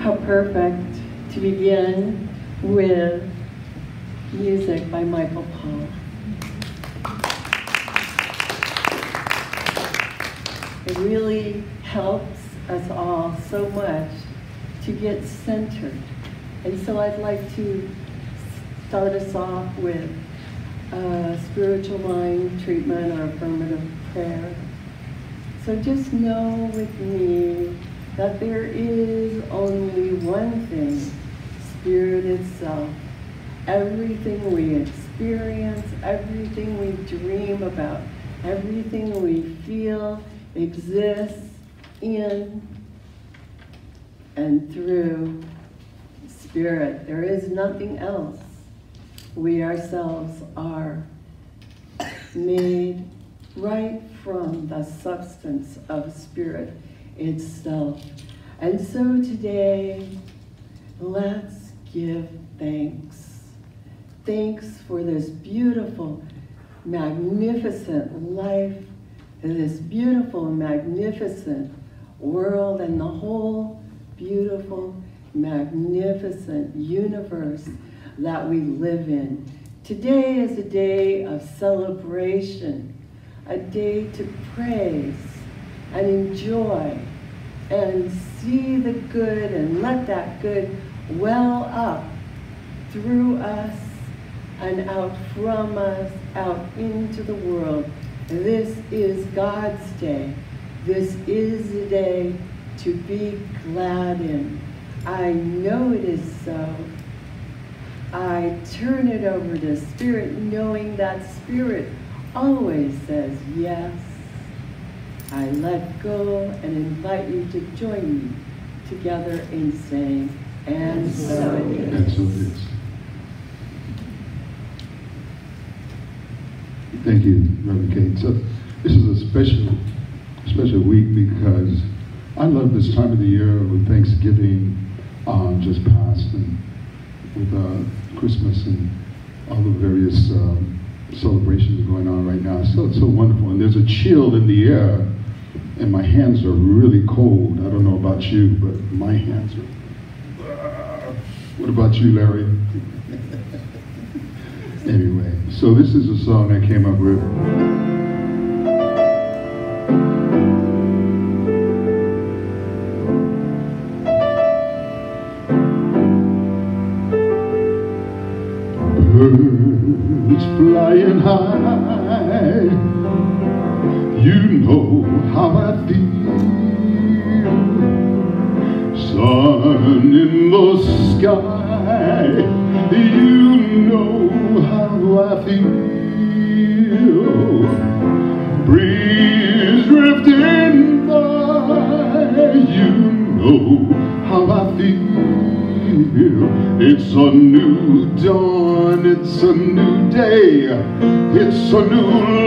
how perfect to begin with music by Michael Paul. It really helps us all so much to get centered. And so I'd like to start us off with a spiritual mind treatment or affirmative prayer. So just know with me that there is only one thing, Spirit itself. Everything we experience, everything we dream about, everything we feel exists in and through Spirit. There is nothing else. We ourselves are made right from the substance of Spirit itself. And so today, let's give thanks. Thanks for this beautiful, magnificent life, this beautiful, magnificent world, and the whole beautiful, magnificent universe that we live in. Today is a day of celebration, a day to praise and enjoy and see the good and let that good well up through us and out from us, out into the world. This is God's day. This is the day to be glad in. I know it is so. I turn it over to Spirit, knowing that Spirit always says yes. I let go and invite you to join me together in saying, and so it is. And so it is. Thank you, Reverend Kate. So this is a special, special week because I love this time of the year with Thanksgiving um, just passed and with uh, Christmas and all the various um, celebrations going on right now. So it's so wonderful. And there's a chill in the air and my hands are really cold. I don't know about you, but my hands are. Uh, what about you, Larry? anyway, so this is a song I came up with. It's a new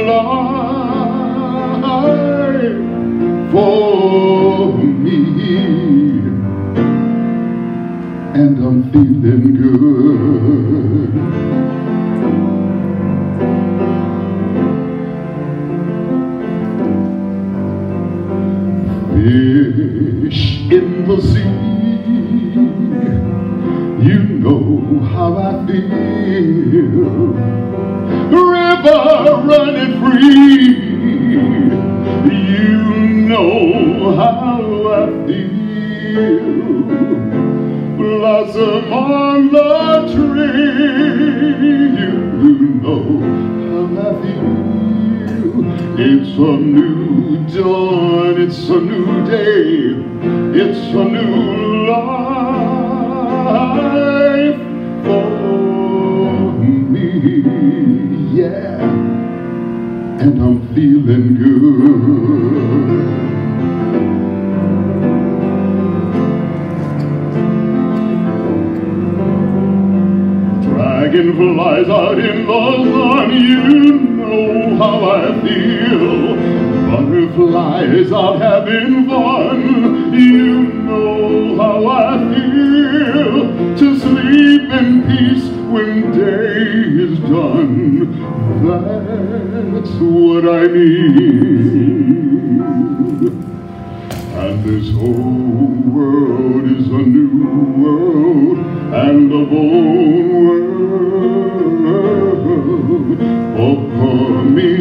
Dragonflies out in the sun, you know how I feel. Butterflies out having fun, you know how I feel. To sleep in peace when day is done, that's what I need. And this whole world is a new shine. me.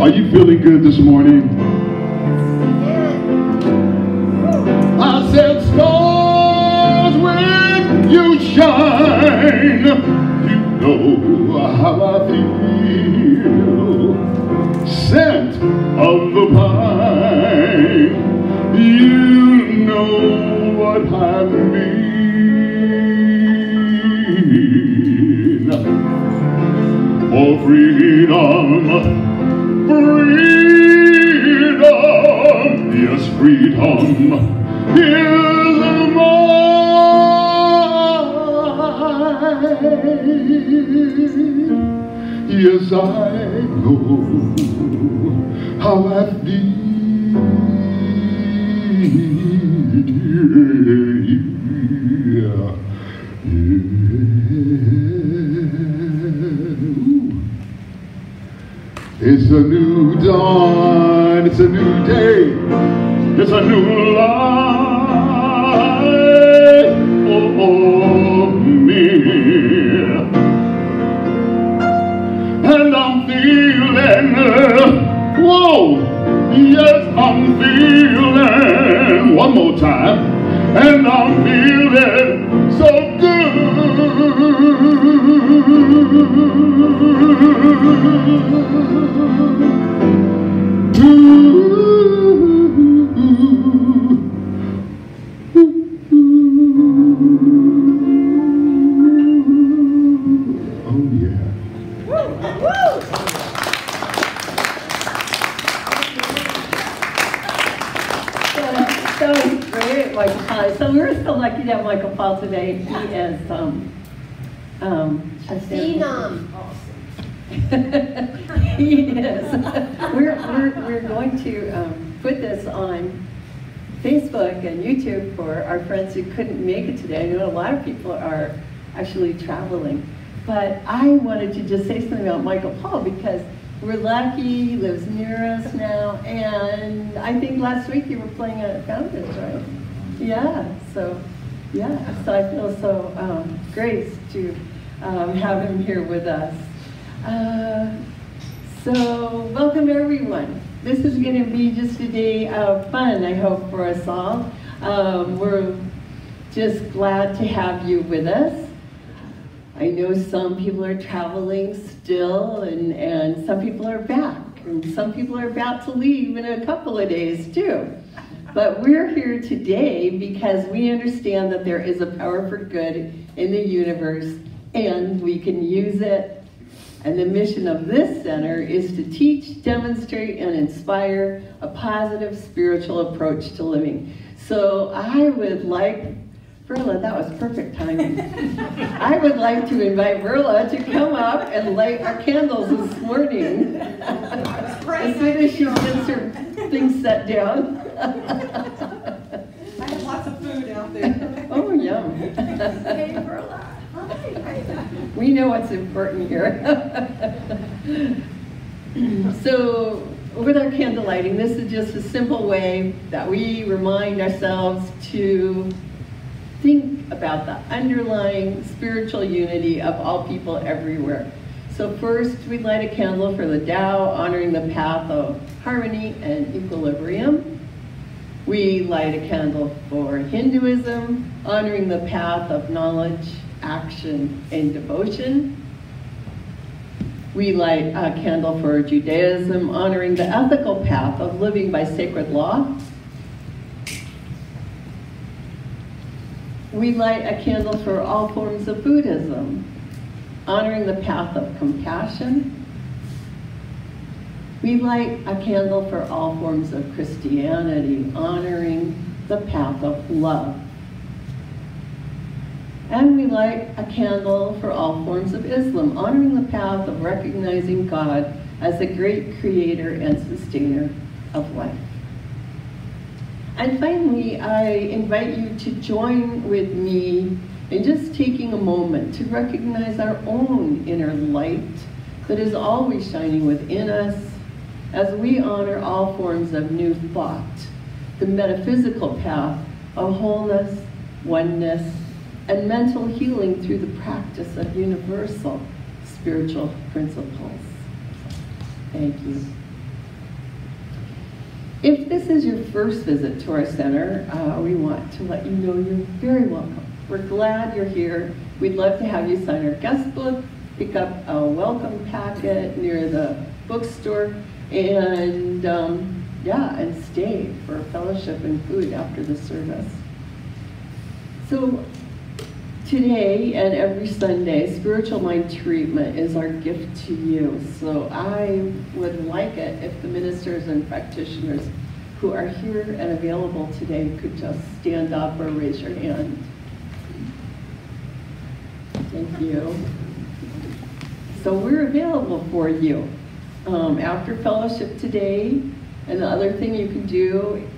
Are you feeling good this morning? I know how I good. A lot of people are actually traveling. But I wanted to just say something about Michael Paul because we're lucky, he lives near us now, and I think last week you were playing at Fountains, right? Yeah, so, yeah, so I feel so um, graced to um, have him here with us. Uh, so, welcome everyone. This is going to be just a day of fun, I hope, for us all. Um, we're just glad to have you with us. I know some people are traveling still, and, and some people are back, and some people are about to leave in a couple of days too. But we're here today because we understand that there is a power for good in the universe, and we can use it. And the mission of this center is to teach, demonstrate, and inspire a positive spiritual approach to living. So I would like Verla, that was perfect timing. I would like to invite Verla to come up and light our candles this morning. As soon as she gets her things set down. I have lots of food out there. Oh, yum. Hey, Verla. Hi. We know what's important here. So, with our candle lighting, this is just a simple way that we remind ourselves to think about the underlying spiritual unity of all people everywhere. So first, we light a candle for the Tao, honoring the path of harmony and equilibrium. We light a candle for Hinduism, honoring the path of knowledge, action, and devotion. We light a candle for Judaism, honoring the ethical path of living by sacred law. We light a candle for all forms of Buddhism, honoring the path of compassion. We light a candle for all forms of Christianity, honoring the path of love. And we light a candle for all forms of Islam, honoring the path of recognizing God as the great creator and sustainer of life. And finally, I invite you to join with me in just taking a moment to recognize our own inner light that is always shining within us as we honor all forms of new thought, the metaphysical path of wholeness, oneness, and mental healing through the practice of universal spiritual principles. Thank you. If this is your first visit to our center, uh, we want to let you know you're very welcome. We're glad you're here. We'd love to have you sign our guest book, pick up a welcome packet near the bookstore, and um, yeah, and stay for fellowship and food after the service. So today and every Sunday, spiritual mind treatment is our gift to you. So I would like it if the ministers and practitioners who are here and available today could just stand up or raise your hand. Thank you. So we're available for you. Um, after fellowship today, and the other thing you can do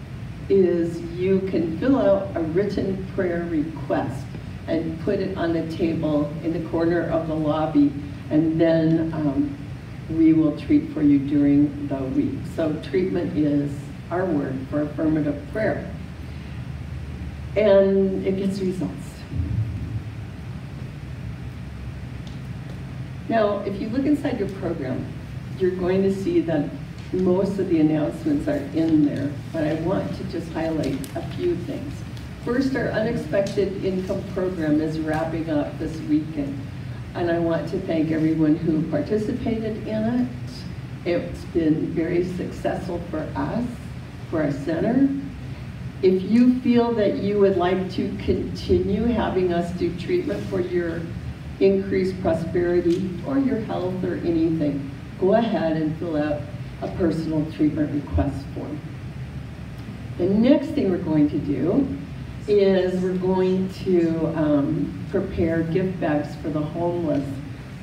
is you can fill out a written prayer request and put it on the table in the corner of the lobby, and then um, we will treat for you during the week. So treatment is our word for affirmative prayer. And it gets results. Now, if you look inside your program, you're going to see that most of the announcements are in there, but I want to just highlight a few things. First, our unexpected income program is wrapping up this weekend, and I want to thank everyone who participated in it. It's been very successful for us, for our center. If you feel that you would like to continue having us do treatment for your increased prosperity or your health or anything, go ahead and fill out a personal treatment request form. The next thing we're going to do is we're going to um, prepare gift bags for the homeless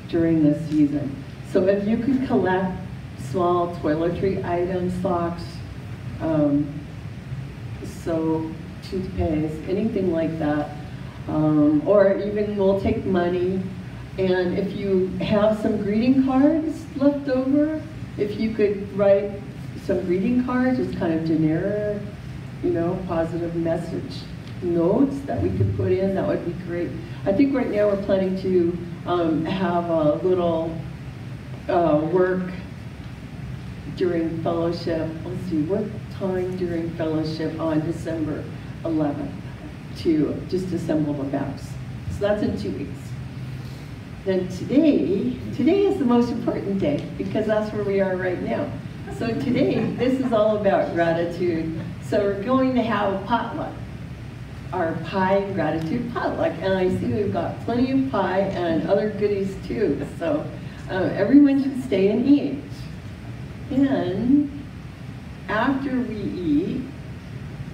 during this season. So if you could collect small toiletry items, socks, um, soap, toothpaste, anything like that, um, or even we'll take money. And if you have some greeting cards left over, if you could write some greeting cards, just kind of generic, you know, positive message notes that we could put in, that would be great. I think right now we're planning to um, have a little uh, work during fellowship. Let's see, what time during fellowship on December 11th to just assemble the bags. So that's in two weeks. Then today, today is the most important day because that's where we are right now. So today, this is all about gratitude. So we're going to have a potluck, our pie gratitude potluck. And I see we've got plenty of pie and other goodies too. So uh, everyone should stay and eat. And after we eat,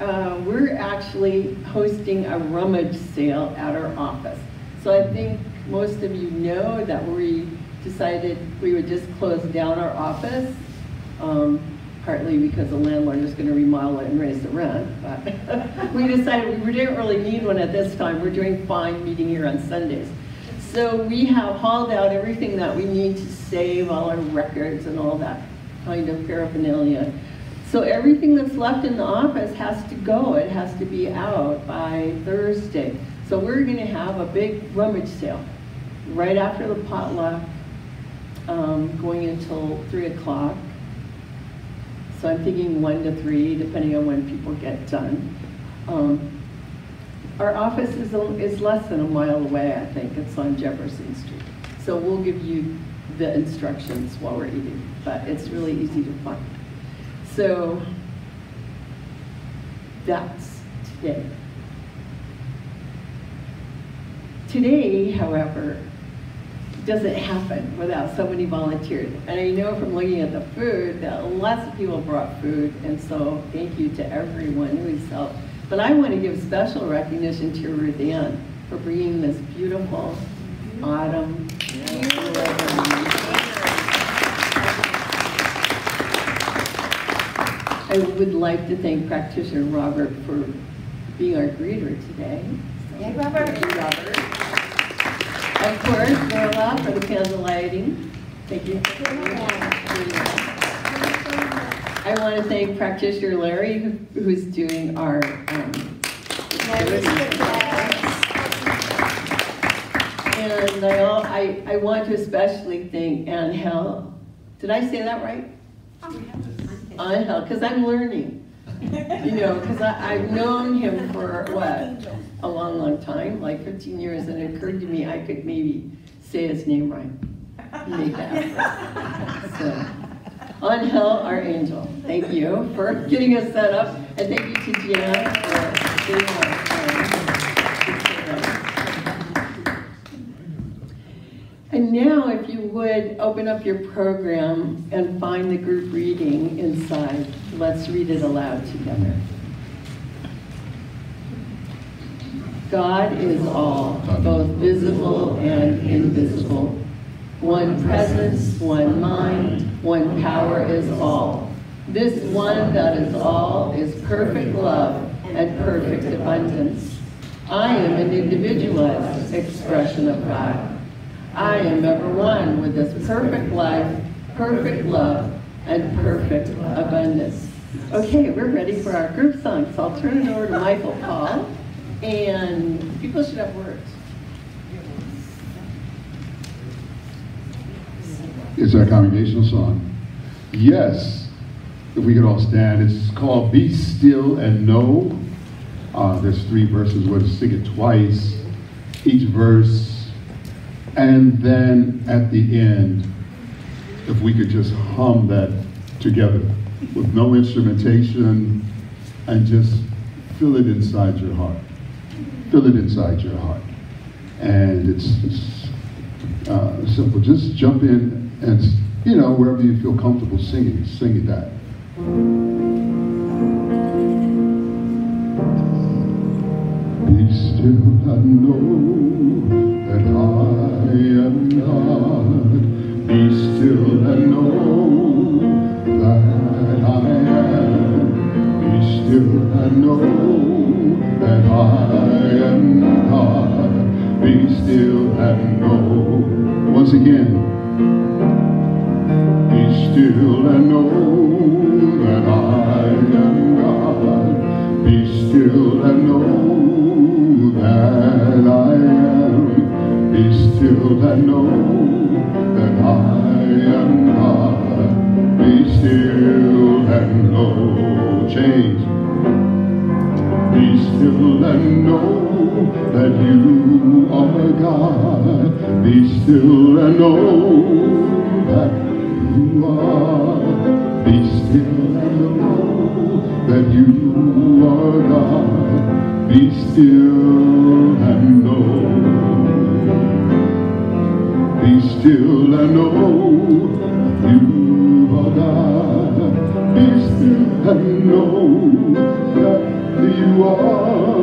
uh, we're actually hosting a rummage sale at our office. So I think most of you know that we decided we would just close down our office, um, partly because the landlord is going to remodel it and raise the rent. But we decided we didn't really need one at this time. We're doing fine meeting here on Sundays. So we have hauled out everything that we need to save, all our records and all that kind of paraphernalia. So everything that's left in the office has to go. It has to be out by Thursday. So we're going to have a big rummage sale right after the potluck, um, going until 3 o'clock. So I'm thinking 1 to 3, depending on when people get done. Um, our office is, a, is less than a mile away, I think. It's on Jefferson Street. So we'll give you the instructions while we're eating, but it's really easy to find. So that's today. Today, however, doesn't happen without so many volunteers. And I know from looking at the food that lots of people brought food, and so thank you to everyone who's helped. But I want to give special recognition to Ruth Ann for bringing this beautiful autumn. I would like to thank practitioner Robert for being our greeter today. Yay, Robert. Thank you, Robert. Of course, Norla for the candle lighting. Thank you. I want to thank practitioner Larry, who- who's doing our, um, and I, I, I want to especially thank Angel. Did I say that right? Angel, because I'm learning. You know, because I've known him for, what, a long, long time, like 15 years, and it occurred to me I could maybe say his name right. Make that. So, Angel, our angel, thank you for getting us set up, and thank you to Jan for being our And now, if you would, open up your program and find the group reading inside. Let's read it aloud together. God is all, both visible and invisible. One presence, one mind, one power is all. This one that is all is perfect love and perfect abundance. I am an individualized expression of God. I am ever one with this perfect life, perfect love, and perfect abundance. Okay, we're ready for our group song, so I'll turn it over to Michael Paul, and people should have words. It's our congregational song. Yes, if we could all stand. It's called Be Still and Know. Uh, there's three verses. We're to sing it twice, each verse. And then at the end, if we could just hum that together with no instrumentation and just feel it inside your heart. Feel it inside your heart. And it's, it's uh, simple. Just jump in and, you know, wherever you feel comfortable singing, sing it that. Be still and know that I am God. Be still and know that I am. Be still and know that I am God. Be still and know. Once again Be still and know that I am God. Be still and know that I am. Be still and know that I am God. Be still and know. Change. Still and know that you are God. Be still and know that you are. Be still and know that you are God. Be still and know. Be still and know you that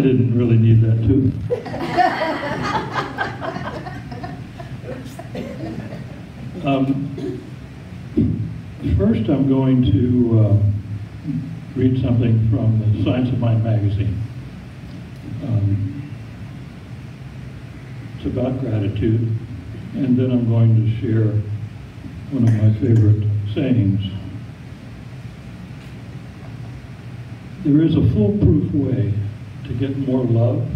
I didn't really need that too. Um, first, I'm going to uh, read something from the Science of Mind magazine. Um, it's about gratitude, and then I'm going to share one of my favorite sayings. There is a foolproof way to get more love,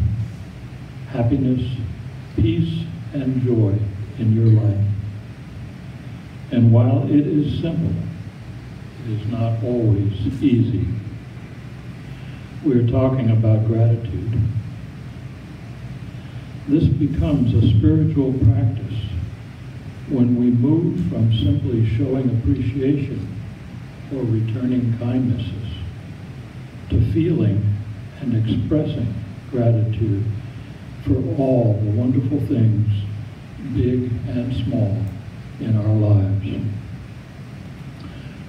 happiness, peace, and joy in your life. And while it is simple, it is not always easy. We're talking about gratitude. This becomes a spiritual practice when we move from simply showing appreciation or returning kindnesses to feeling and expressing gratitude for all the wonderful things, big and small, in our lives.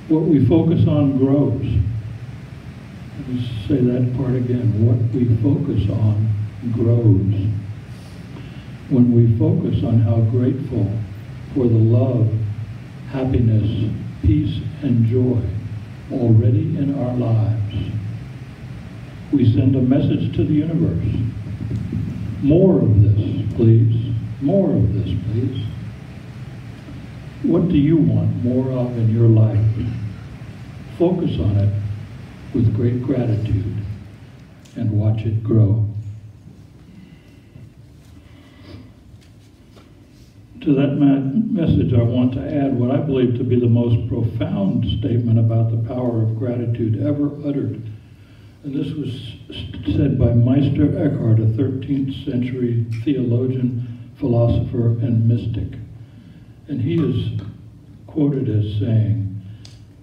What we focus on grows. Let me say that part again. What we focus on grows. When we focus on how grateful for the love, happiness, peace, and joy already in our lives, we send a message to the universe. More of this, please. More of this, please. What do you want more of in your life? Focus on it with great gratitude and watch it grow. To that message, I want to add what I believe to be the most profound statement about the power of gratitude ever uttered. And this was said by Meister Eckhart, a 13th century theologian, philosopher, and mystic. And he is quoted as saying,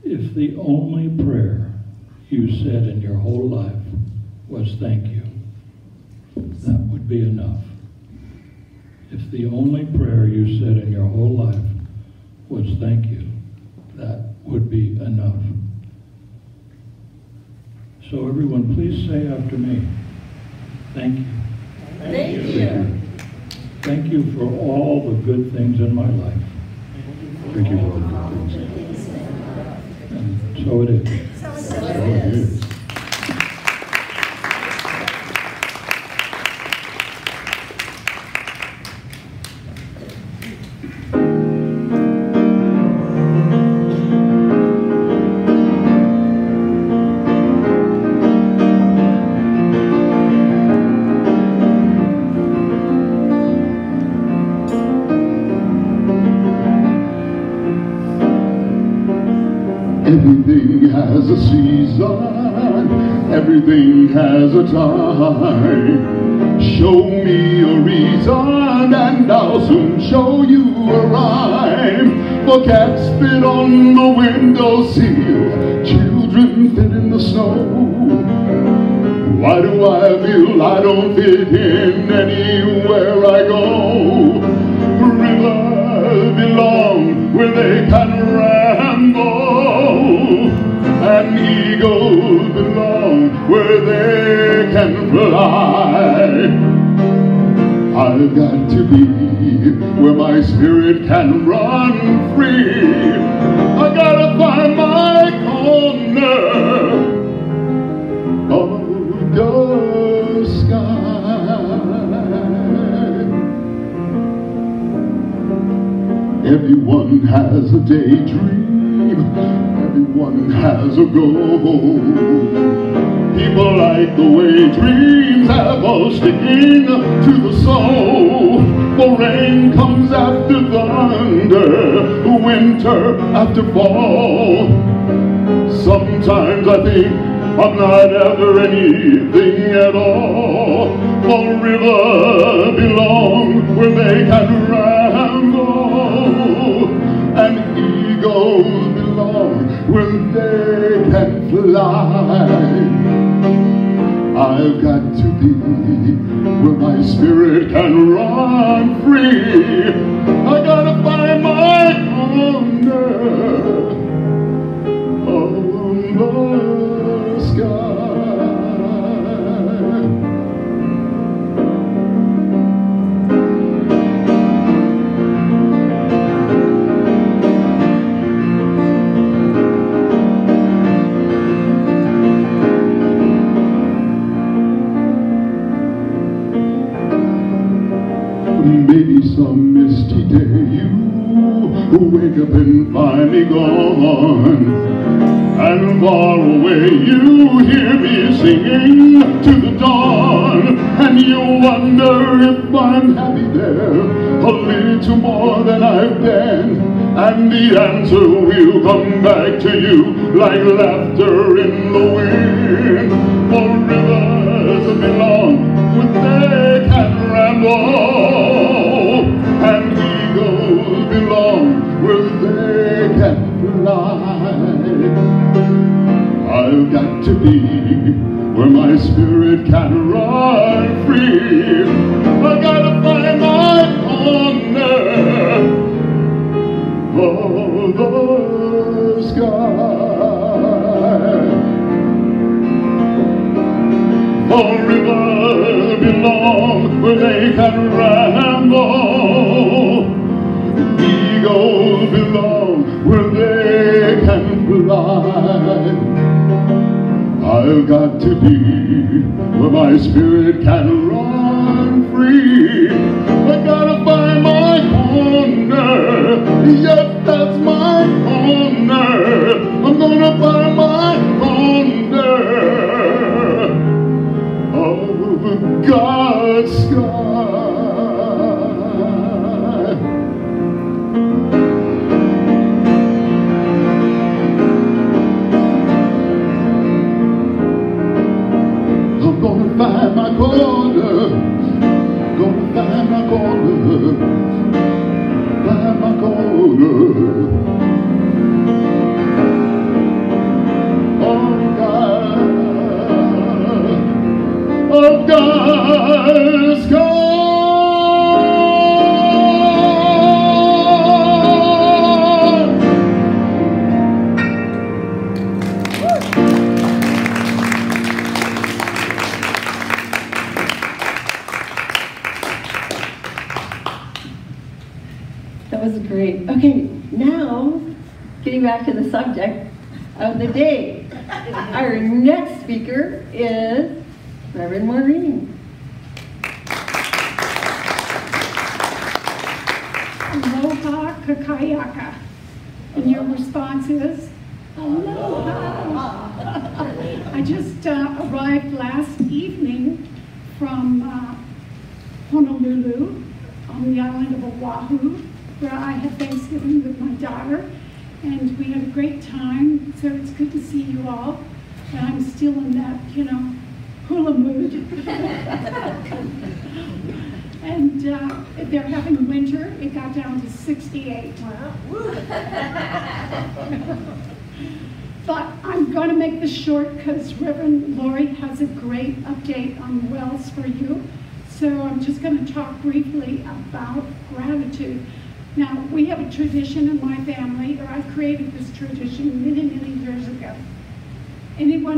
If the only prayer you said in your whole life was thank you, that would be enough. If the only prayer you said in your whole life was thank you, that would be enough. So everyone, please say after me, thank you. Thank you. Thank you for all the good things in my life. Thank you for all the good things. And so it is. So it is. Has a season, everything has a time. Show me a reason and I'll soon show you a rhyme. For cats fit on the window windowsill, children fit in the snow. Why do I feel I don't fit in anywhere I go? Rivers belong where they can and eagles belong where they can fly. I've got to be where my spirit can run free. I gotta find my corner of the sky. Everyone has a daydream, everyone has a goal. People like the way dreams have a sticking to the soul. For rain comes after thunder, winter after fall. Sometimes I think I'm not ever anything at all. For rivers belong where they can ramble, where they can fly. I've got to be where my spirit can run free. Singing to the dawn. And you wonder if I'm happy there, a little more than I've been. And the answer will come back to you like laughter in the wind. For rivers belong with they can ramble, and eagles belong where they can fly. I've got to be spirit to be where my spirit can run free.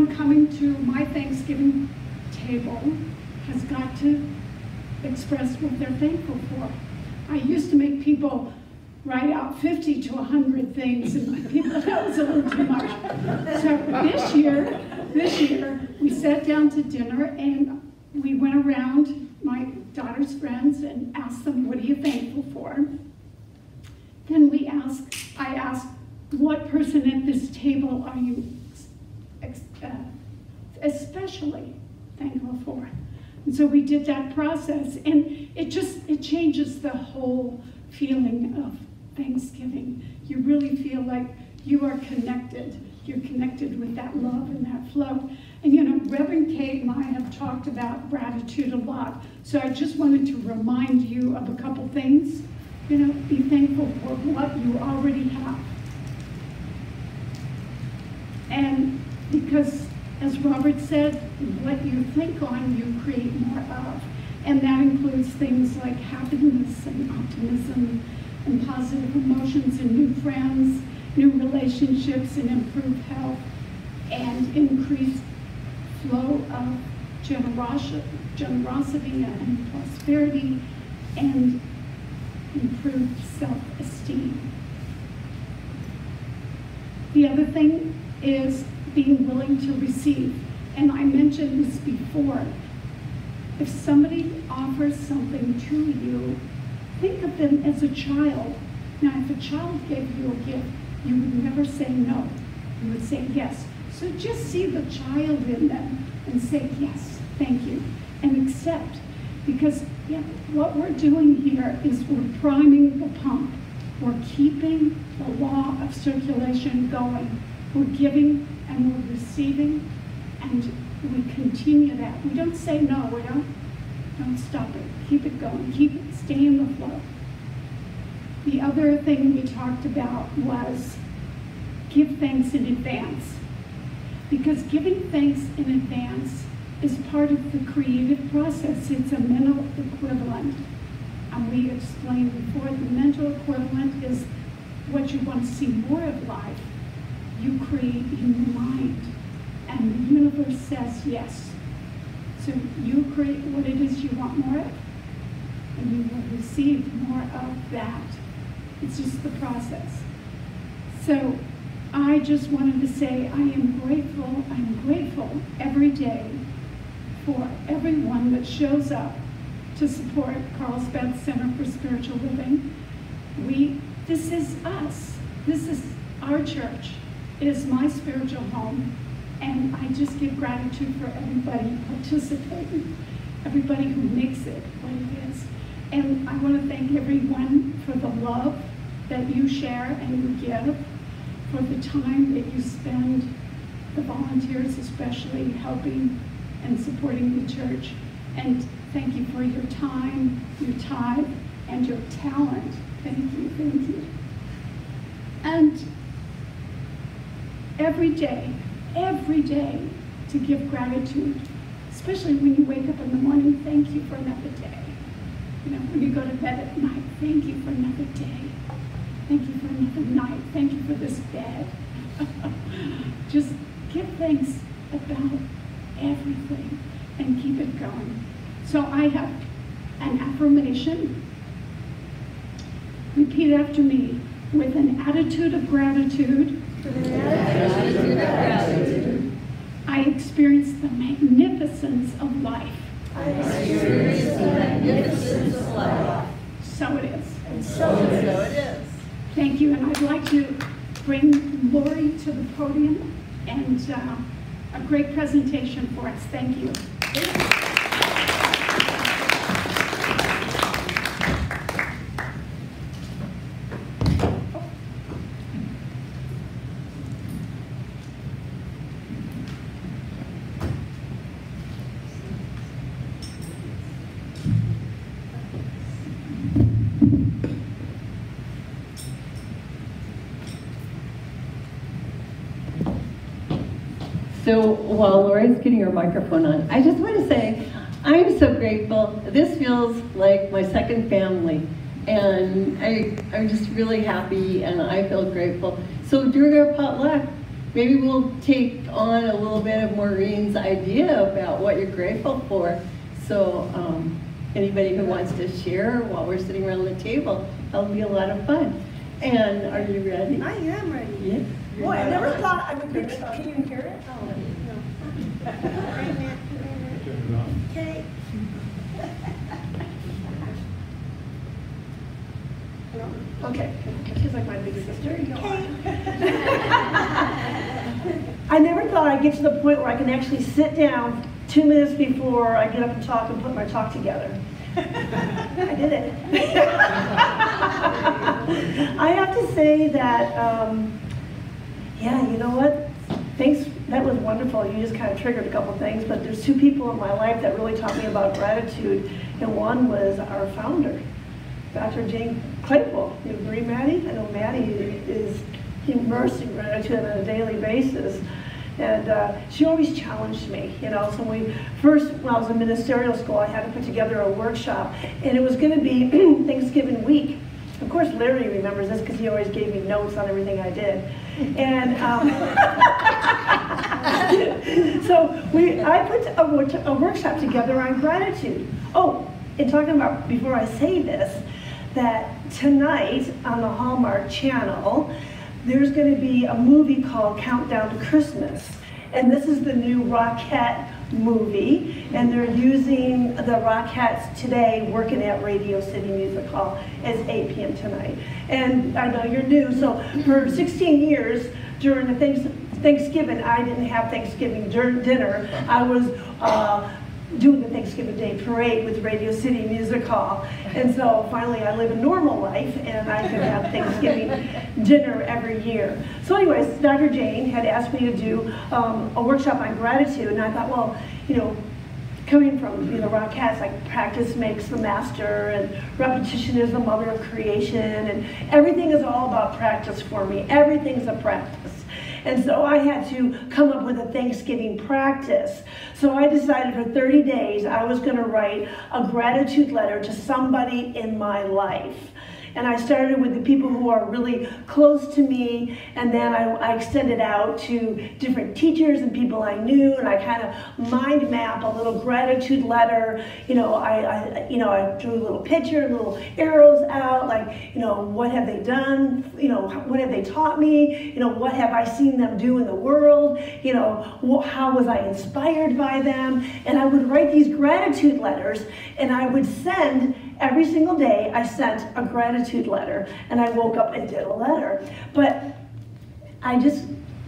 Anyone coming to my Thanksgiving table has got to express what they're thankful for. I used to make people write out 50 to 100 things, and people, that was a little too much. So this year, this year, we sat down to dinner and we went around my daughter's friends and asked them, what are you thankful for? Then we asked, I asked, what person at this table are you especially thankful for? And so we did that process, and it just it changes the whole feeling of Thanksgiving. You really feel like you are connected. You're connected with that love and that flow. And you know, Reverend Kate and I have talked about gratitude a lot. So I just wanted to remind you of a couple things. You know, be thankful for what you already have. And because, as Robert said, what you think on, you create more of. And that includes things like happiness and optimism and positive emotions and new friends, new relationships and improved health and increased flow of generosity, and prosperity and improved self-esteem. The other thing is being willing to receive. And I mentioned this before. If somebody offers something to you think of them as a child. Now, if a child gave you a gift, you would never say no. You would say yes. So just see the child in them and say yes, thank you, and accept. Because yeah, what we're doing here is we're priming the pump. We're keeping the law of circulation going. We're giving and we're receiving, and we continue that. We don't say no, we don't, don't stop it. Keep it going, keep it, stay in the flow. The other thing we talked about was give thanks in advance. Because giving thanks in advance is part of the creative process. It's a mental equivalent. And we explained before, the mental equivalent is what you want to see more of life. You create in your mind. And the universe says yes. So you create what it is you want more of, and you will receive more of that. It's just the process. So I just wanted to say I am grateful, I'm grateful every day for everyone that shows up to support Carl Carlsbad Center for Spiritual Living. We, this is us. This is our church. It is my spiritual home. And I just give gratitude for everybody participating, everybody who makes it what it is. And I want to thank everyone for the love that you share and you give, for the time that you spend, the volunteers especially, helping and supporting the church. And thank you for your time, your tithe, and your talent. Thank you, thank you. And every day, every day to give gratitude, especially when you wake up in the morning, thank you for another day. You know, when you go to bed at night, thank you for another day. Thank you for another night. Thank you for this bed. Just give thanks about everything and keep it going. So I have an affirmation. Repeat after me. With an attitude of gratitude, I experience the magnificence of life. I experience the magnificence of life. So it is. And so it is. Thank you, and I'd like to bring Lori to the podium and uh, a great presentation for us. Thank you. So while Lori's getting her microphone on, I just want to say I'm so grateful. This feels like my second family. And I, I'm just really happy and I feel grateful. So during our potluck, maybe we'll take on a little bit of Maurene's idea about what you're grateful for. So um, anybody who wants to share while we're sitting around the table, that'll be a lot of fun. And are you ready? I am ready. Yeah. Boy, I never thought I would get, can you hear it? Oh, no. Turn it on. Okay. Okay, she's like my big sister. I never thought I'd get to the point where I can actually sit down two minutes before I get up and talk and put my talk together. I did it. I have to say that, um, yeah, you know what? Thanks, that was wonderful. You just kind of triggered a couple things, but there's two people in my life that really taught me about gratitude, and one was our founder, Dr. Jane Claypool. You agree, Maddie? I know Maddie is immersed in gratitude on a daily basis. And uh, she always challenged me, you know. So when we first, when I was in ministerial school, I had to put together a workshop, and it was going to be Thanksgiving week. Of course, Larry remembers this because he always gave me notes on everything I did. And um, so we, I put a, a workshop together on gratitude. Oh, and talking about before I say this, that tonight on the Hallmark Channel, there's going to be a movie called Countdown to Christmas. And this is the new Rockette movie, and they're using the Rockettes today working at Radio City Music Hall. It's 8 p.m. tonight. And I know you're new, so for 16 years during the thanks, Thanksgiving, I didn't have Thanksgiving dinner. I was uh, doing the Thanksgiving Day parade with Radio City Music Hall. And so finally I live a normal life and I can have Thanksgiving dinner every year. So anyways, Dr. Jane had asked me to do um, a workshop on gratitude and I thought, well, you know, coming from you know Rockettes, like practice makes the master and repetition is the mother of creation and everything is all about practice for me. Everything's a practice. And so I had to come up with a Thanksgiving practice. So I decided for 30 days I was going to write a gratitude letter to somebody in my life. And I started with the people who are really close to me, and then I, I extended out to different teachers and people I knew, and I kind of mind map a little gratitude letter. You know, I, I you know I drew a little picture, little arrows out, like you know what have they done? You know what have they taught me? You know what have I seen them do in the world? You know how was I inspired by them? And I would write these gratitude letters, and I would send every single day I sent a gratitude letter and I woke up and did a letter. But I just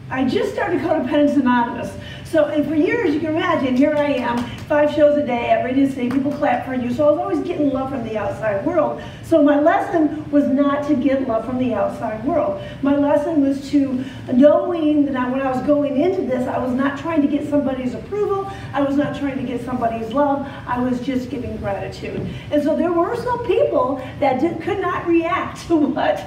I just started Codependence Anonymous. So, and for years, you can imagine, here I am, five shows a day at Radio City, people clap for you. So I was always getting love from the outside world. So my lesson was not to get love from the outside world. My lesson was to knowing that I, when I was going into this, I was not trying to get somebody's approval. I was not trying to get somebody's love. I was just giving gratitude. And so there were some people that did, could not react to what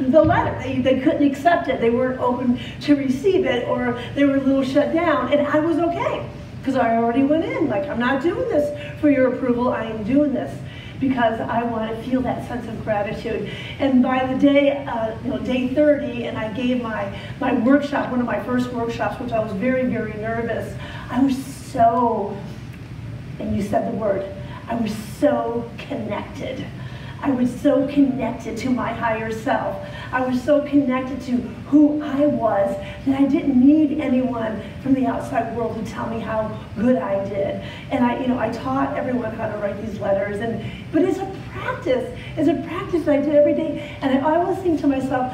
the letter. They, they couldn't accept it. They weren't open to receive it or they were a little shut down. And I was okay because I already went in. Like, I'm not doing this for your approval. I am doing this because I want to feel that sense of gratitude. And by the day, uh, you know, day 30, and I gave my, my workshop, one of my first workshops, which I was very, very nervous, I was so, and you said the word, I was so connected. I was so connected to my higher self. I was so connected to who I was that I didn't need anyone from the outside world to tell me how good I did. And I, you know, I taught everyone how to write these letters. And but it's a practice. It's a practice that I did every day. And I always think to myself,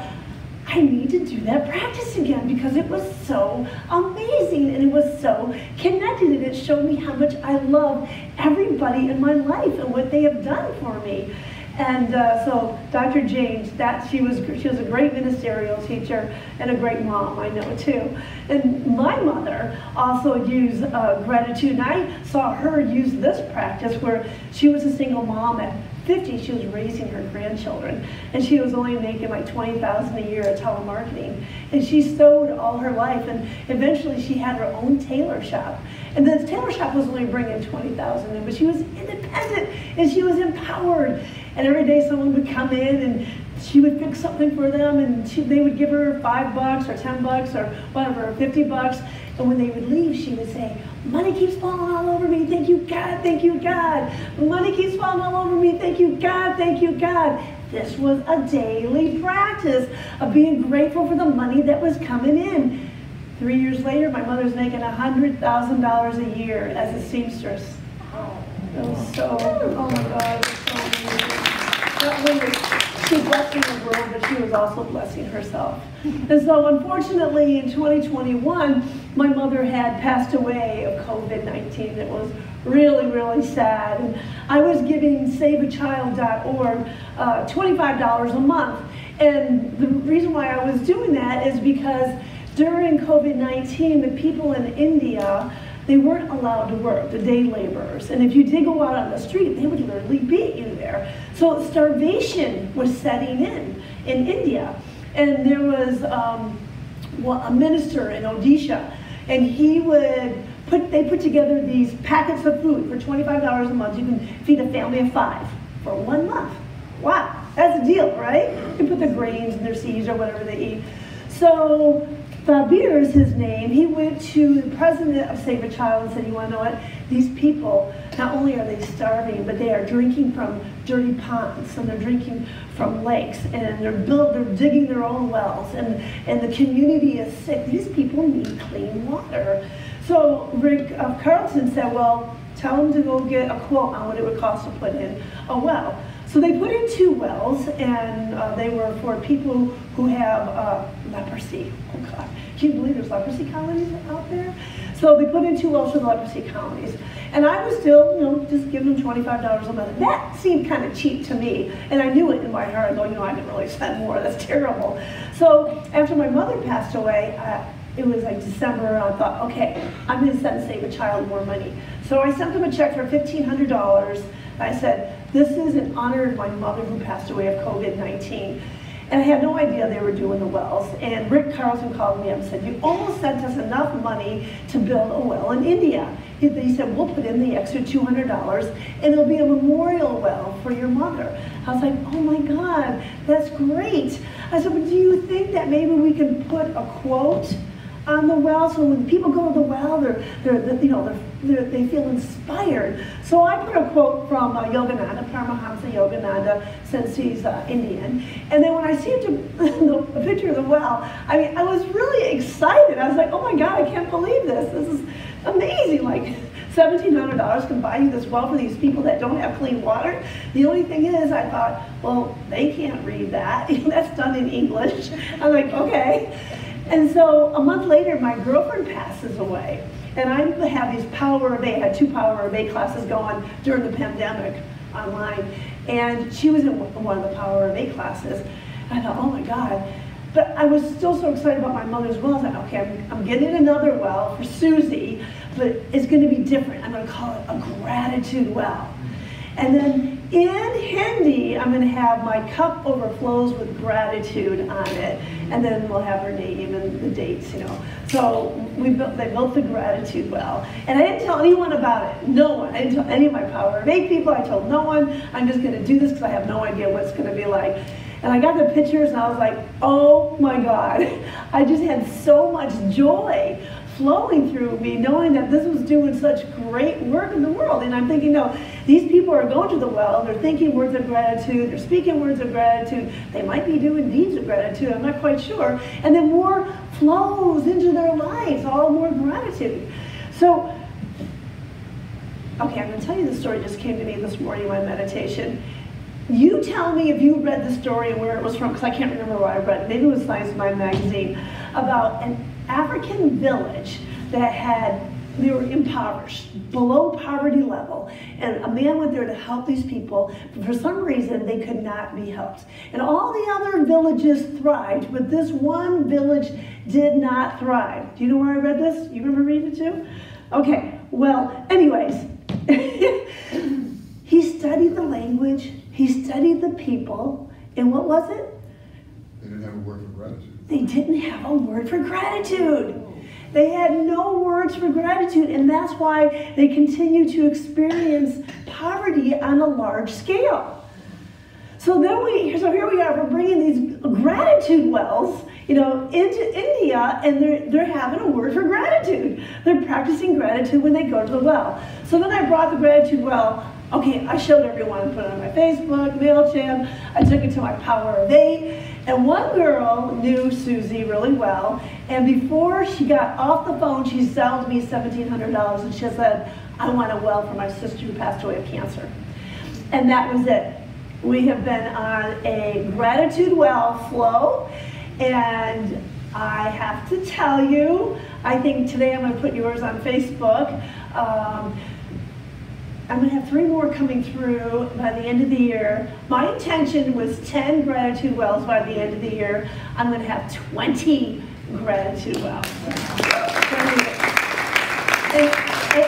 I need to do that practice again because it was so amazing and it was so connected and it showed me how much I love everybody in my life and what they have done for me. And uh, so Dr. James, that she was she was a great ministerial teacher and a great mom, I know too. And my mother also used uh, gratitude, and I saw her use this practice where she was a single mom at 50, she was raising her grandchildren, and she was only making like 20000 a year at telemarketing. And she sewed all her life, and eventually she had her own tailor shop. And the tailor shop was only bringing 20000 in, but she was independent, and she was empowered. And every day someone would come in and she would fix something for them and she, they would give her five bucks or 10 bucks or whatever, 50 bucks. And when they would leave, she would say, money keeps falling all over me. Thank you, God. Thank you, God. Money keeps falling all over me. Thank you, God. Thank you, God. This was a daily practice of being grateful for the money that was coming in. Three years later, my mother's making $100,000 a year as a seamstress. That was so, oh my God. Not only she blessing the world, but she was also blessing herself. And so unfortunately in 2021, my mother had passed away of COVID-19. It was really, really sad. And I was giving SaveAChild.org uh, $25 a month. And the reason why I was doing that is because during COVID-19, the people in India they weren't allowed to work, the day laborers. And if you did go out on the street, they would literally beat you there. So starvation was setting in in India. And there was um, a minister in Odisha, and he would put, they put together these packets of food for $25 a month. You can feed a family of five for one month. Wow, that's a deal, right? You put their grains and their seeds or whatever they eat. So Thabir is his name. He went to the president of Save a Child and said, you want to know what? These people, not only are they starving, but they are drinking from dirty ponds and they're drinking from lakes and they're built, they're digging their own wells and, and the community is sick. These people need clean water. So Rick Carlton said, well, tell them to go get a quote on what it would cost to put in a well. So they put in two wells, and uh, they were for people who have uh, leprosy. Oh God, can you believe there's leprosy colonies out there? So they put in two wells for the leprosy colonies. And I was still, you know, just giving them $25 a month. That seemed kind of cheap to me. And I knew it in my heart. Go, you know, I didn't really spend more. That's terrible. So after my mother passed away, I, it was like December, and I thought, okay, I'm going to send Save a Child more money. So I sent them a check for $1,500. I said, this is in honor of my mother who passed away of COVID-19. And I had no idea they were doing the wells. And Rick Carlson called me up and said, you almost sent us enough money to build a well in India. He, said, we'll put in the extra $200 and it'll be a memorial well for your mother. I was like, oh my God, that's great. I said, but do you think that maybe we can put a quote on the well, so when people go to the well, they're, they're, you know, they're, they feel inspired. So I put a quote from uh, Yogananda, Paramahamsa Yogananda, since he's uh, Indian. And then when I see the, picture of the well, I mean, I was really excited. I was like, oh my God, I can't believe this. This is amazing. Like, $1,700 can buy you this well for these people that don't have clean water. The only thing is, I thought, well, they can't read that. That's done in English. I'm like, okay. And so a month later, my girlfriend passes away. And I have these Power of Eight, I had two Power of Eight classes going during the pandemic online. And she was in one of the Power of Eight classes. And I thought, oh my God. But I was still so excited about my mother's well. I thought, okay, I'm, I'm getting another well for Susie, but it's going to be different. I'm going to call it a gratitude well. And then in Hindi, I'm going to have my cup overflows with gratitude on it, and then we'll have her name and the dates, you know. So we built, they built the gratitude well, and I didn't tell anyone about it. No one. I didn't tell any of my power of eight people. I told no one. I'm just going to do this because I have no idea what it's going to be like. And I got the pictures, and I was like, oh my God! I just had so much joy flowing through me, knowing that this was doing such great work in the world. And I'm thinking, no, these people are going to the well, they're thinking words of gratitude, they're speaking words of gratitude, they might be doing deeds of gratitude, I'm not quite sure. And then more flows into their lives, all more gratitude. So, okay, I'm going to tell you the story just came to me this morning in my meditation. You tell me if you read the story and where it was from, because I can't remember where I read it. Maybe it was Science Mind magazine, about an African village that had, they were impoverished, below poverty level. And a man went there to help these people. But for some reason, they could not be helped. And all the other villages thrived, but this one village did not thrive. Do you know where I read this? You remember reading it too? Okay, well, anyways, he studied the language, he studied the people, and what was it? They didn't have a word for gratitude they didn't have a word for gratitude. They had no words for gratitude, and that's why they continue to experience poverty on a large scale. So then we, so here we are, we're bringing these gratitude wells, you know, into India, and they're, they're having a word for gratitude. They're practicing gratitude when they go to the well. So then I brought the gratitude well Okay, I showed everyone, put it on my Facebook, MailChimp, I took it to my Power of Eight, and one girl knew Susie really well, and before she got off the phone, she sold me $1,700, and she said, I want a well for my sister who passed away of cancer. And that was it. We have been on a gratitude well flow, and I have to tell you, I think today I'm going to put yours on Facebook. Um, I'm to have three more coming through by the end of the year. My intention was 10 gratitude wells by the end of the year. I'm going to have 20 gratitude wells.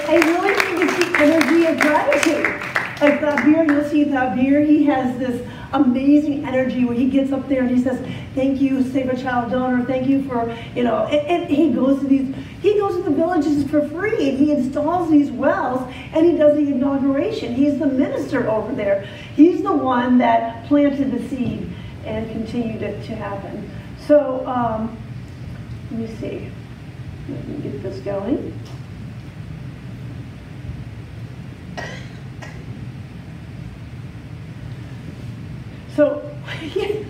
I really think it's the energy of gratitude. Like Thabir, you'll see Thabir, he has this amazing energy where he gets up there and he says, thank you, Save a Child donor, thank you for, you know, and, and, he goes to these, he goes to the villages for free and he installs these wells and he does the inauguration. He's the minister over there. He's the one that planted the seed and continued it to happen. So, um, let me see. Let me get this going. So, this is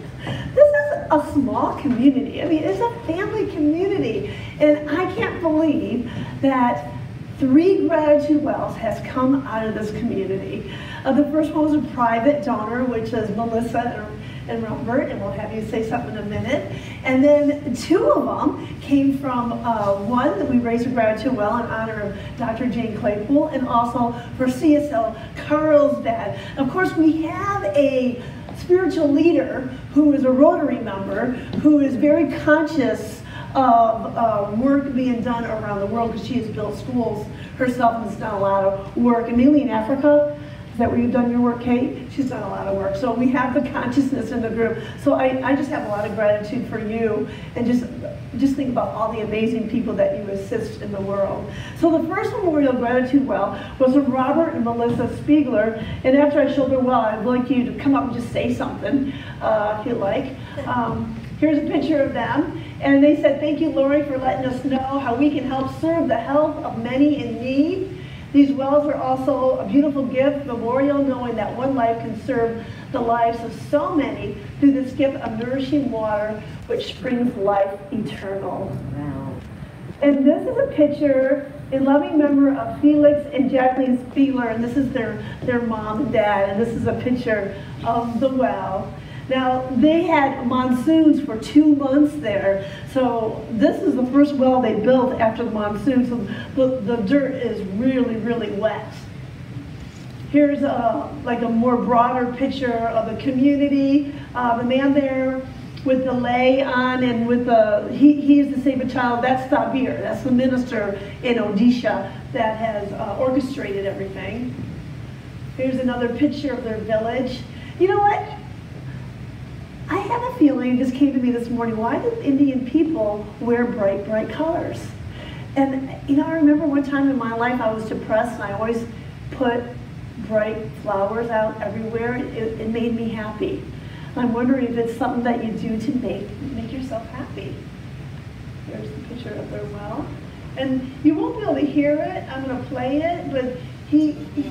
a, small community. I mean, it's a family community. And I can't believe that three gratitude wells has come out of this community. Uh, the first one was a private donor, which is Melissa and, and Robert, and we'll have you say something in a minute. And then two of them came from uh, one that we raised a gratitude well in honor of Dr. Jane Claypool, and also for CSL Carlsbad. Of course, we have a spiritual leader who is a Rotary member who is very conscious of uh, work being done around the world because she has built schools herself and has done a lot of work, and mainly in Africa. Is that where you've done your work, Kate? She's done a lot of work. So we have the consciousness in the group. So I, I just have a lot of gratitude for you and just just think about all the amazing people that you assist in the world. So the first Memorial Gratitude Well was from Robert and Melissa Spiegler. And after I show their well, I'd like you to come up and just say something, uh, if you like. Um, here's a picture of them. And they said, thank you, Lori, for letting us know how we can help serve the health of many in need. These wells are also a beautiful gift, memorial, knowing that one life can serve the lives of so many through this gift of nourishing water, which springs life eternal. And this is a picture in loving memory of Felix and Jacqueline Spiegler, and this is their, their mom and dad, and this is a picture of the well. Now, they had monsoons for two months there, so this is the first well they built after the monsoon, so the, the dirt is really, really wet. Here's a, like a more broader picture of the community. Uh, the man there with the lei on and with the, he, he is the Save Child, that's Sabir, that's the minister in Odisha that has uh, orchestrated everything. Here's another picture of their village. You know what? I have a feeling, this came to me this morning, why do Indian people wear bright, bright colors? And, you know, I remember one time in my life I was depressed and I always put bright flowers out everywhere. It, it made me happy. I'm wondering if it's something that you do to make, make yourself happy. There's the picture of their well. And you won't be able to hear it. I'm going to play it, but he, he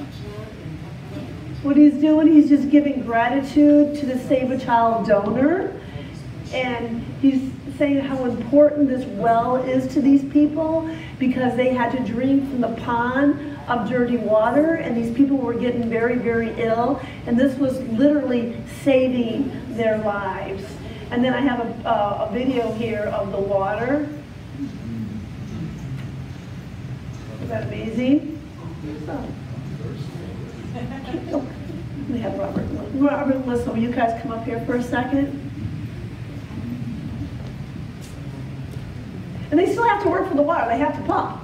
what he's doing, he's just giving gratitude to the Save a Child donor. And he's saying how important this well is to these people because they had to drink from the pond of dirty water and these people were getting very, very ill. And this was literally saving their lives. And then I have a, uh, a video here of the water. Is that amazing? We have Robert. Robert Melissa, will you guys come up here for a second? And they still have to work for the water. They have to pump.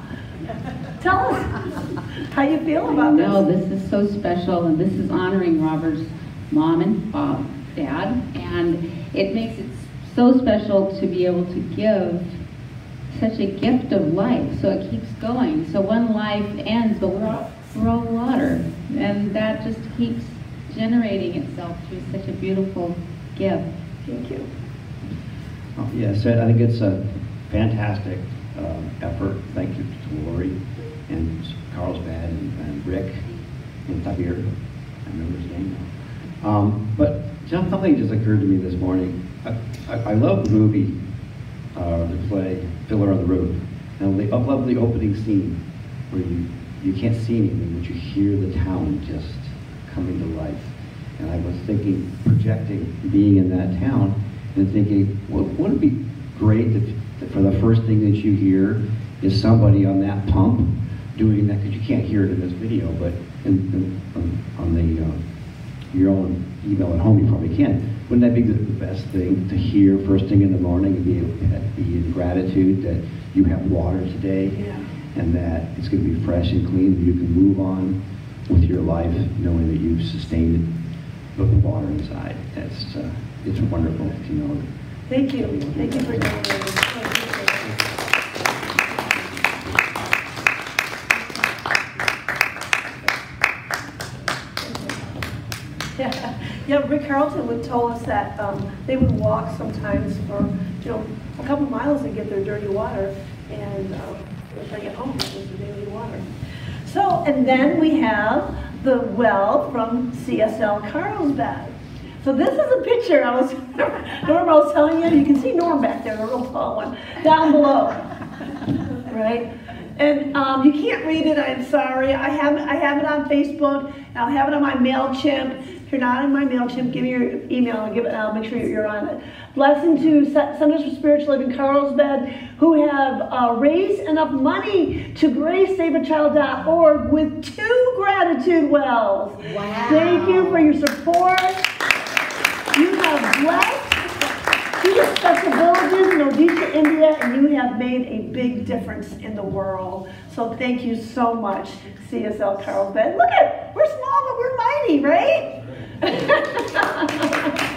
Tell us how you feel about this. No, this is so special, and this is honoring Robert's mom and uh, dad, and it makes it so special to be able to give such a gift of life. So it keeps going. So one life ends, but we're all, we're all water, and that just keeps generating itself through such a beautiful gift. Thank you. Oh, Yes, I think it's a fantastic um, effort. Thank you to Lori and Carlsbad and and Rick and Tabir. I remember his name now. Um, But something just occurred to me this morning. I- I I love the movie, uh, the play Fiddler on the Roof. And I love the opening scene where you, you can't see anything, but you hear the town just coming to life. And I was thinking, projecting being in that town and thinking, well, wouldn't it be great if for the first thing that you hear is somebody on that pump doing that, because you can't hear it in this video, but in, in, on, on the, uh, your own email at home, you probably can. Wouldn't that be the, the best thing to hear first thing in the morning and be, be in gratitude that you have water today? Yeah. And that it's going to be fresh and clean, and you can move on with your life knowing that you've sustained it with the water inside. That's, uh, it's wonderful to know Thank you. Thank you for doing Yeah, Rick Carlton would tell us that um, they would walk sometimes for, you know, a couple miles to get their dirty water and um, bring it home with the daily water. So, and then we have the well from CSL Carlsbad. So this is a picture I was, Norm, I was telling you, you can see Norm back there, a real tall one, down below. Right? And um, you can't read it, I'm sorry. I have, I have it on Facebook, and I'll have it on my MailChimp. If you're not in my MailChimp, give me your email and give it, I'll make sure you're on it. Blessing to Ce- Centers for Spiritual Living Carlsbad, who have uh, raised enough money to gracesaveachild.org with two gratitude wells. Wow. Thank you for your support. You have blessed two special villages in Odisha, India, and you have made a big difference in the world. So thank you so much, CSL Carlsbad. Look at, we're small, but we're mighty, right?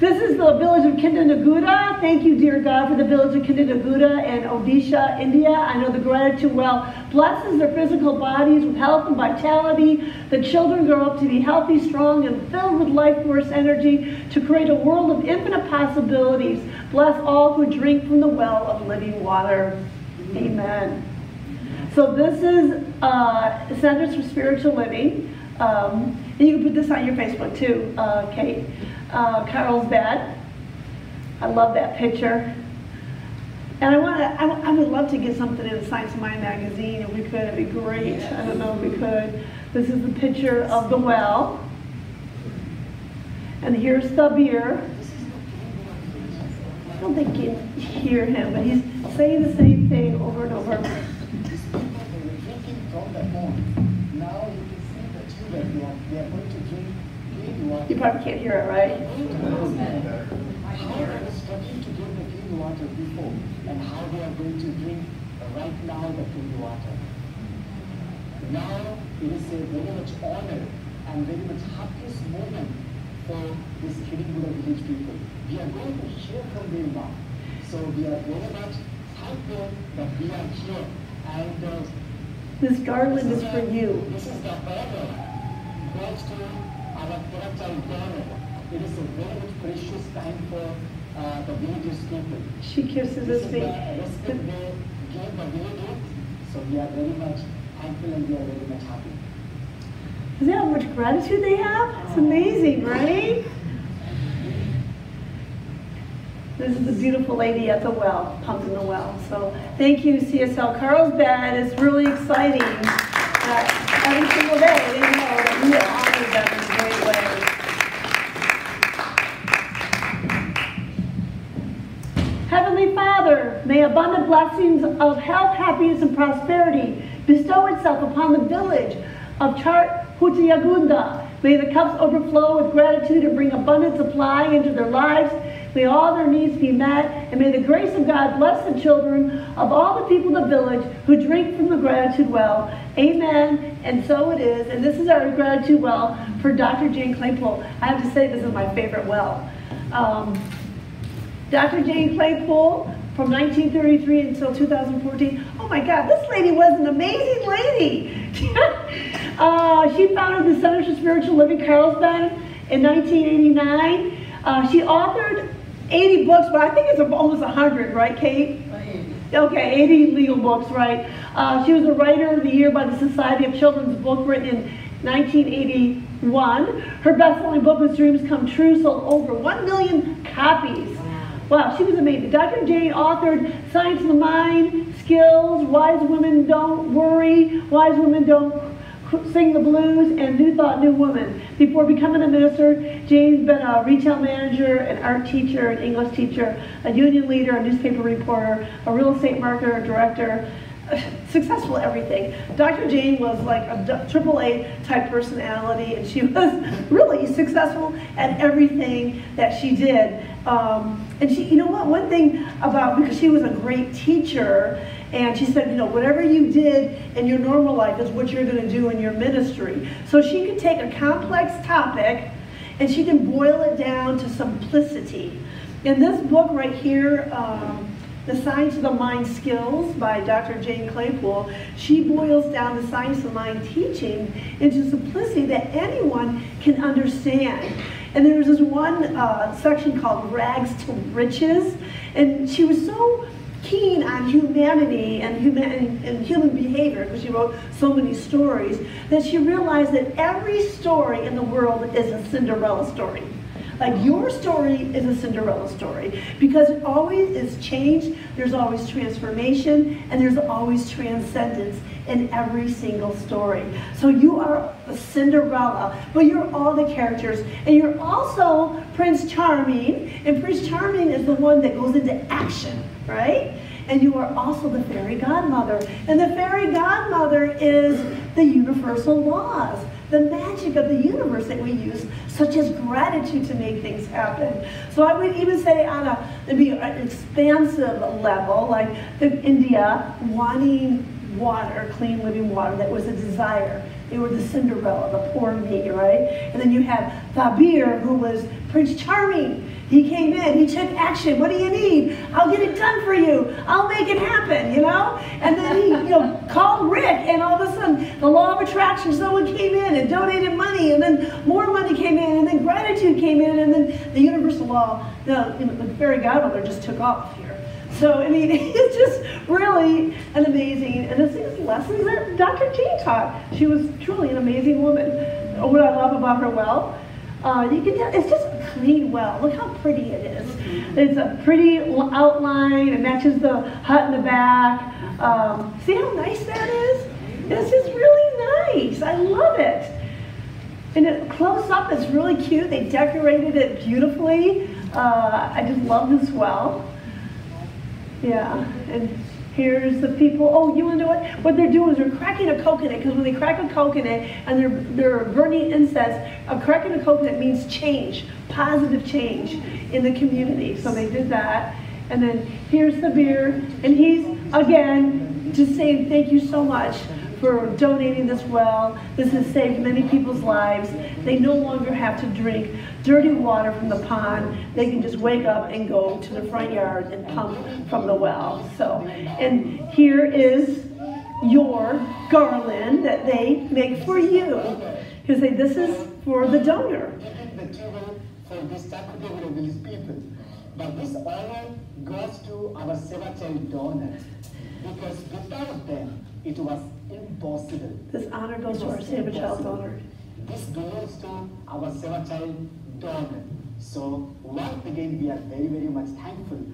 This is the village of Kindanaguda. Thank you, dear God, for the village of Kindanaguda and Odisha, India. I know the gratitude well blesses their physical bodies with health and vitality. The children grow up to be healthy, strong, and filled with life force energy to create a world of infinite possibilities. Bless all who drink from the well of living water. Amen. So this is uh, Centers for Spiritual Living. Um, and you can put this on your Facebook too, uh, Kate. Uh, Carlsbad. I love that picture. And I want to, I, I would love to get something in Science of Mind magazine if we could. It'd be great. I don't know if we could. This is the picture of the well. And here's Thabir. I don't think you can hear him, but he's saying the same thing over and over. You probably can't hear it, right? Water before, and how they are going to drink right now the clean water. Now it is a very much honor and very much happiest moment for this Kiribura village people. We are going to hear from them now. So we are very much thankful that we are here and uh, This garland is for you. this is the to our. It is a very precious time for uh, the villages people. She kisses This his is the feet. respect they give the. So we are very much thankful and we are very much happy. Is that how much gratitude they have? It's amazing, right? This is the beautiful lady at the well, pumping the well. So thank you, CSL Carlsbad. It's really exciting that every single day they know that we honor them in great. Heavenly Father, may abundant blessings of health, happiness, and prosperity bestow itself upon the village of Chart Hutiagunda. May the cups overflow with gratitude and bring abundant supply into their lives. May all their needs be met, and may the grace of God bless the children of all the people in the village who drink from the gratitude well. Amen. And so it is. And this is our gratitude well for Dr. Jane Claypool. I have to say, this is my favorite well. Um, Dr. Jane Claypool from 1933 until 2014. Oh my God, this lady was an amazing lady. uh, she founded the Center for Spiritual Living Carlsbad in 1989. Uh, she authored 80 books, but I think it's almost 100, right, Kate? Okay, 80 legal books, right? Uh, she was a writer of the year by the Society of Children's Book, written in 1981. Her best-selling book was Dreams Come True, sold over 1 million copies. Wow, she was amazing. Dr. Jane authored Science of the Mind, Skills, Wise Women Don't Worry, Wise Women Don't Sing the Blues, and New Thought, New Woman. Before becoming a minister, Jane's been a retail manager, an art teacher, an English teacher, a union leader, a newspaper reporter, a real estate marketer, a director, successful everything. Dr. Jane was like a triple A type personality, and she was really successful at everything that she did. Um, and she, you know what? One thing about because she was a great teacher, and she said, you know, whatever you did in your normal life is what you're going to do in your ministry. So she could take a complex topic, and she can boil it down to simplicity. In this book right here. Um, the Science of the Mind Skills by Dr. Jane Claypool, she boils down the Science of Mind teaching into simplicity that anyone can understand. And there was this one uh, section called Rags to Riches, and she was so keen on humanity and human and human behavior because she wrote so many stories that she realized that every story in the world is a Cinderella story. Like your story is a Cinderella story because it always is change, there's always transformation, and there's always transcendence in every single story. So you are Cinderella, but you're all the characters. And you're also Prince Charming, and Prince Charming is the one that goes into action, right? And you are also the fairy godmother. And the fairy godmother is the universal laws the magic of the universe that we use, such as gratitude to make things happen. So I would even say on a maybe an expansive level, like the India wanting water, clean living water, that was a desire. They were the Cinderella, the poor me, right? And then you have Thabir, who was Prince Charming. He came in, he took action. What do you need? I'll get it done for you. I'll make it happen, you know? And then he, you know, called Rick, and all of a sudden, the law of attraction, someone came in and donated money, and then more money came in, and then gratitude came in, and then the universal law, the, you know, the fairy godmother just took off here. So, I mean, it's just really an amazing, and this is lessons that Dr. Jane taught. She was truly an amazing woman. What I love about her well, uh, you can tell, it's just a clean well. Look how pretty it is. It's a pretty outline. It matches the hut in the back. Um, see how nice that is? It's just really nice. I love it. And it, close up, it's really cute. They decorated it beautifully. Uh, I just love this well. Yeah, and here's the people. Oh, you want to know what? What they're doing is they're cracking a coconut because when they crack a coconut and they're they're burning incense, a cracking a coconut means change, positive change in the community. So they did that. And then here's Thabir, and he's again just saying thank you so much for donating this well. This has saved many people's lives. They no longer have to drink dirty water from the pond. They can just wake up and go to the front yard and pump from the well. So, and here is your garland that they make for you. You say, this is for the donor. for this village people. But this honor goes to our Seva donors because without them, it was impossible. This honor goes to our Seva Child donor. This belongs to our Seva Child donor. So once again, we are very, very much thankful.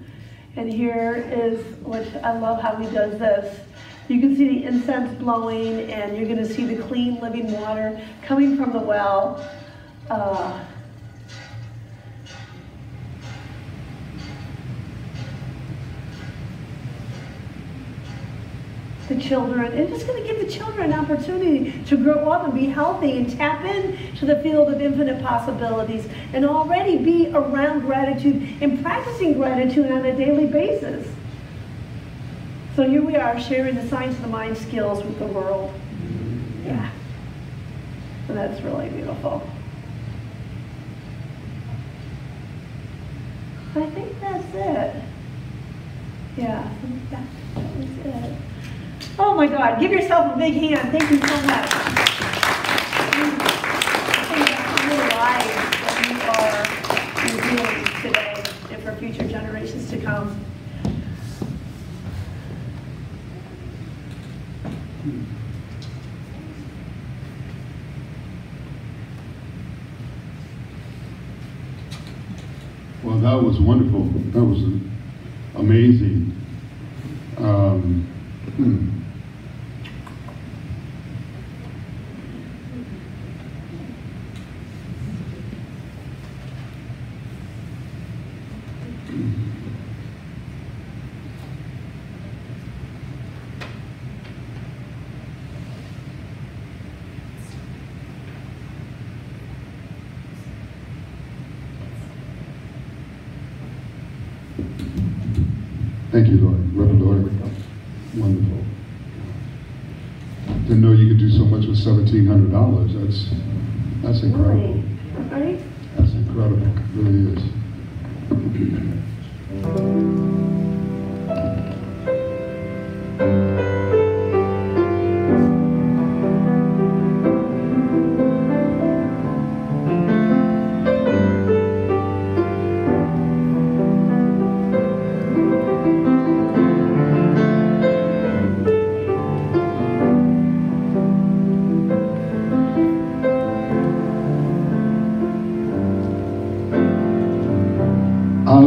And here is, which I love how he does this. You can see the incense blowing and you're gonna see the clean living water coming from the well. Uh, the children and just going to give the children an opportunity to grow up and be healthy and tap into the field of infinite possibilities and already be around gratitude and practicing gratitude on a daily basis. So here we are sharing the science of the mind skills with the world. Mm-hmm. Yeah. And that's really beautiful. I think that's it. Yeah, that, that was it. Oh my God, give yourself a big hand. Thank you so much. you are today and for future generations to come. Well, that was wonderful. That was amazing. Um, $1,600. That's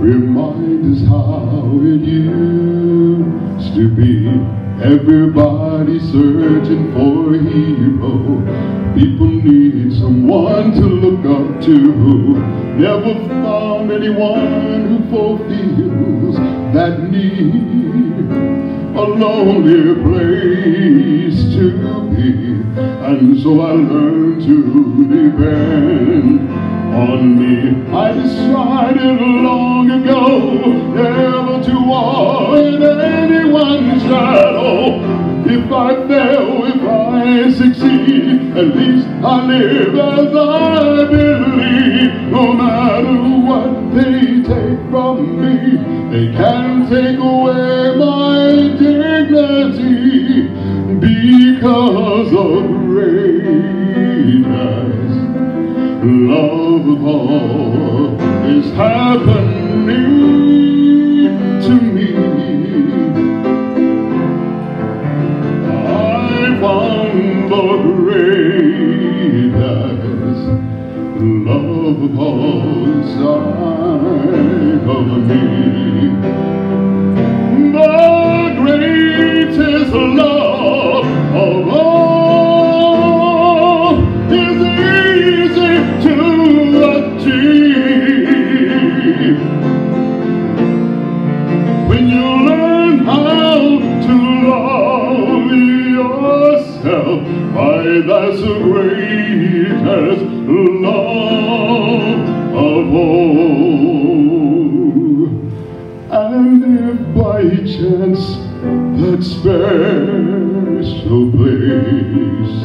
Remind us how it used to be. Everybody searching for a hero. People need someone to look up to. Never found anyone who fulfills that need. A lonely place to be. And so I learned to depend on me. I decided long ago never to walk in anyone's shadow. If I fail, if I succeed, at least I live as I believe. No matter what they take from me, they can't take away because of greatness. Love is happening that's the greatest love of all. And if by chance that special place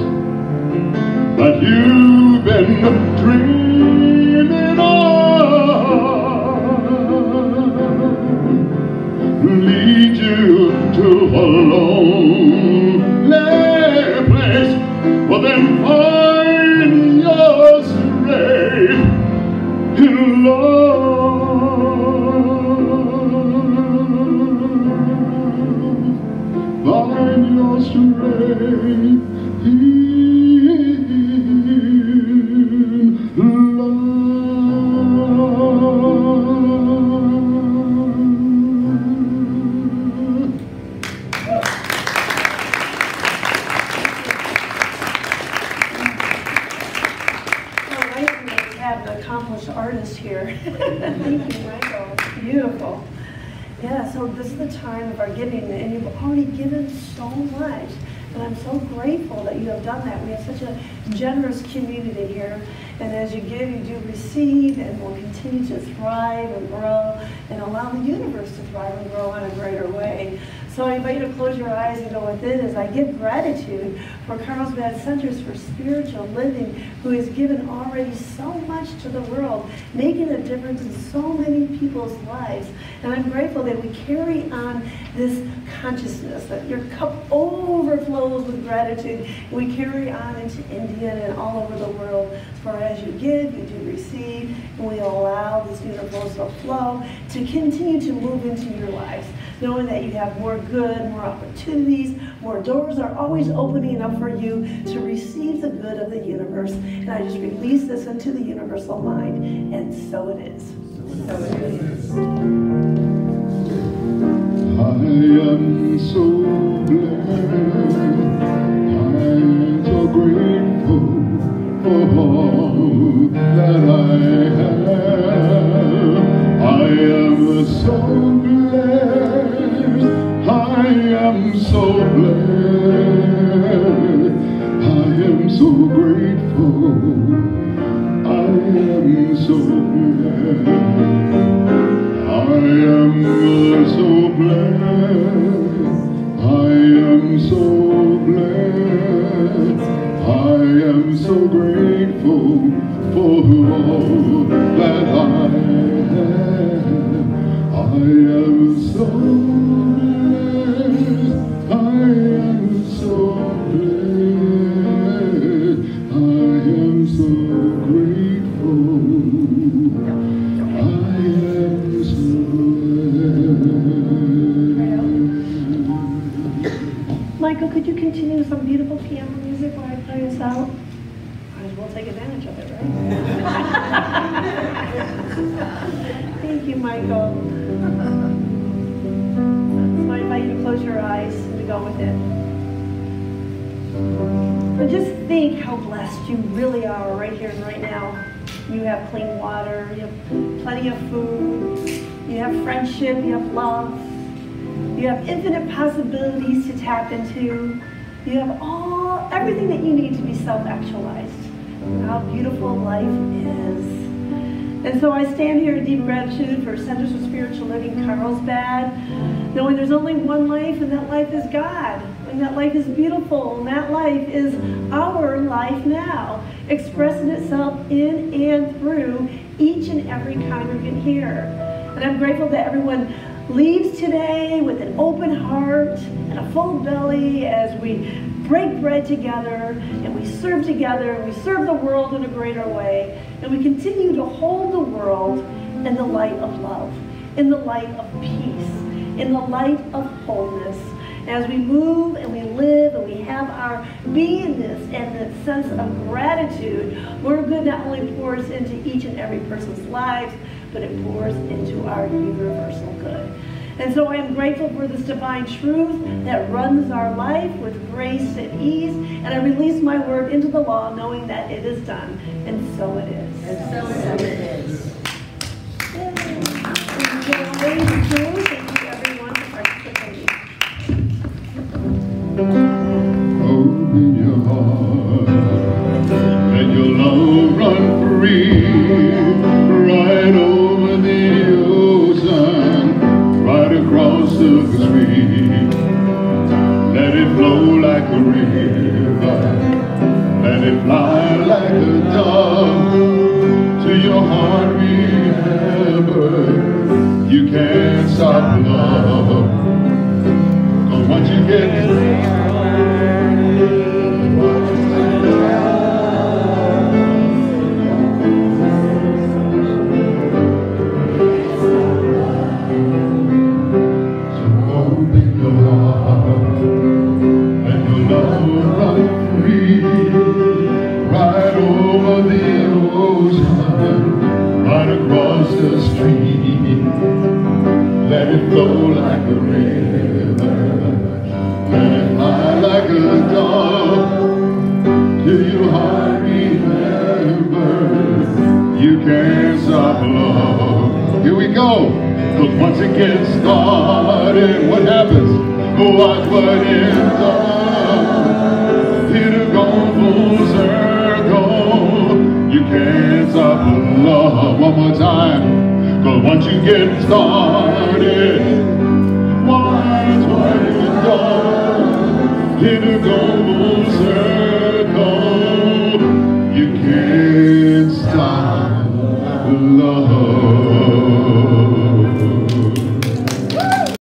to the world, making a difference in so many people's lives. And I'm grateful that we carry on this consciousness, that your cup overflows with gratitude. We carry on into India and all over the world. For as you give, you do receive, and we allow this universal flow to continue to move into your lives knowing that you have more good, more opportunities, more doors are always opening up for you to receive the good of the universe. And I just release this into the universal mind, and so it is. So it is. I am so glad, so together and we serve together and we serve the world in a greater way and we continue to hold the world in the light of love, in the light of peace, in the light of wholeness. As we move and we live and we have our beingness and that sense of gratitude, where good not only pours into each and every person's lives, but it pours into our universal good. And so I am grateful for this divine truth that runs our life with grace and ease. And I release my word into the law knowing that it is done. And so it is. And so it is. Yay. Thank you everyone for participating. Open your heart, let your love run free, you can't stop love. Cause once you get Cause once it gets started, what happens? Watch what ends up. It'll go full circle. You can't stop love. One more time. Cause once you get started, watch what it does. It'll go full circle.